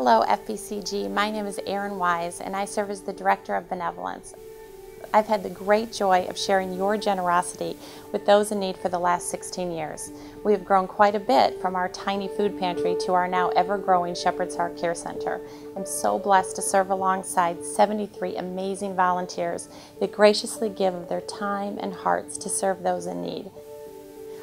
Hello FBCG, my name is Erin Wise and I serve as the Director of Benevolence. I've had the great joy of sharing your generosity with those in need for the last 16 years. We have grown quite a bit from our tiny food pantry to our now ever-growing Shepherd's Heart Care Center. I'm so blessed to serve alongside 73 amazing volunteers that graciously give of their time and hearts to serve those in need.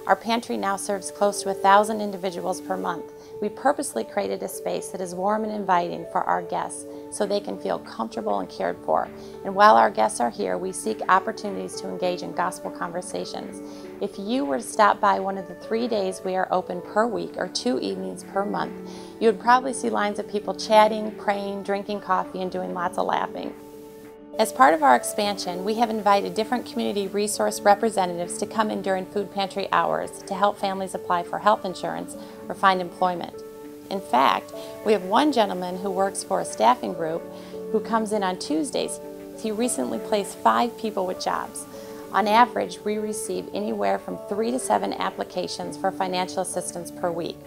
Our pantry now serves close to a thousand individuals per month. We purposely created a space that is warm and inviting for our guests so they can feel comfortable and cared for. And while our guests are here, we seek opportunities to engage in gospel conversations. If you were to stop by one of the three days we are open per week or two evenings per month, you would probably see lines of people chatting, praying, drinking coffee, and doing lots of laughing. As part of our expansion, we have invited different community resource representatives to come in during food pantry hours to help families apply for health insurance or find employment. In fact, we have one gentleman who works for a staffing group who comes in on Tuesdays. He recently placed five people with jobs. On average, we receive anywhere from three to seven applications for financial assistance per week.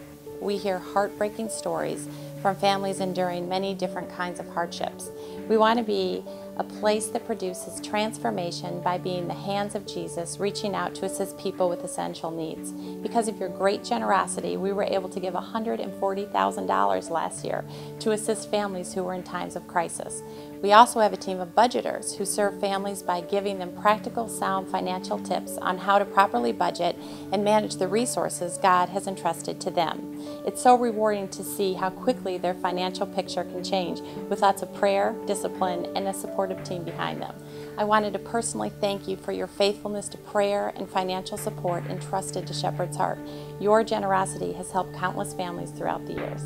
We hear heartbreaking stories from families enduring many different kinds of hardships. We want to be a place that produces transformation by being the hands of Jesus, reaching out to assist people with essential needs. Because of your great generosity, we were able to give $140,000 last year to assist families who were in times of crisis. We also have a team of budgeters who serve families by giving them practical, sound financial tips on how to properly budget and manage the resources God has entrusted to them. It's so rewarding to see how quickly their financial picture can change with lots of prayer, discipline, and a supportive team behind them. I wanted to personally thank you for your faithfulness to prayer and financial support entrusted to Shepherd's Heart. Your generosity has helped countless families throughout the years.